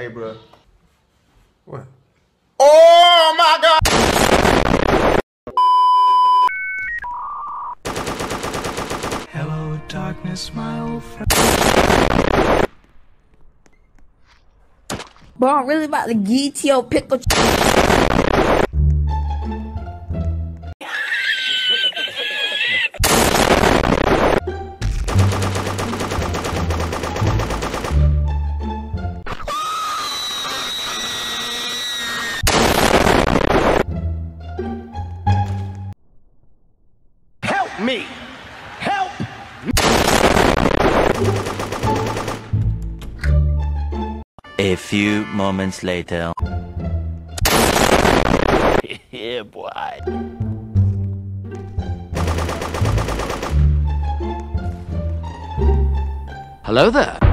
Hey, bro. What? Oh my God! Hello, darkness, my old friend. Bro, I'm really about to get your pickle. A few moments later. yeah, boy. Hello there.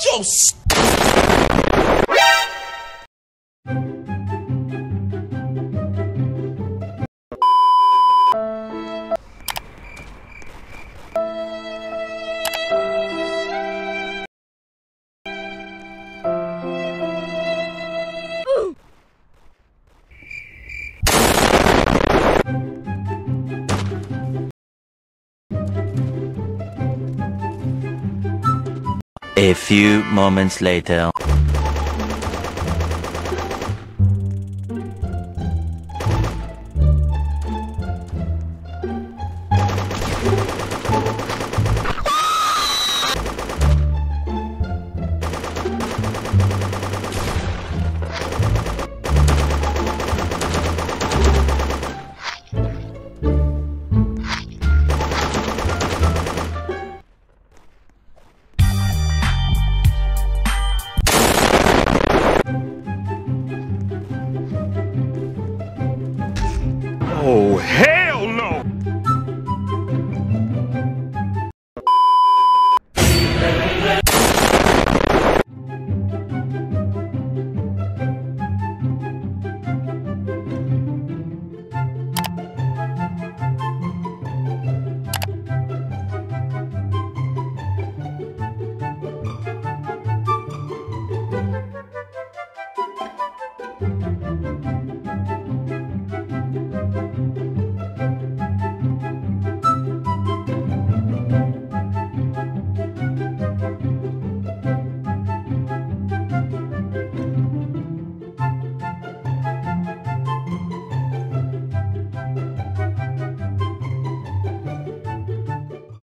Shut your A few moments later. Oh, hell!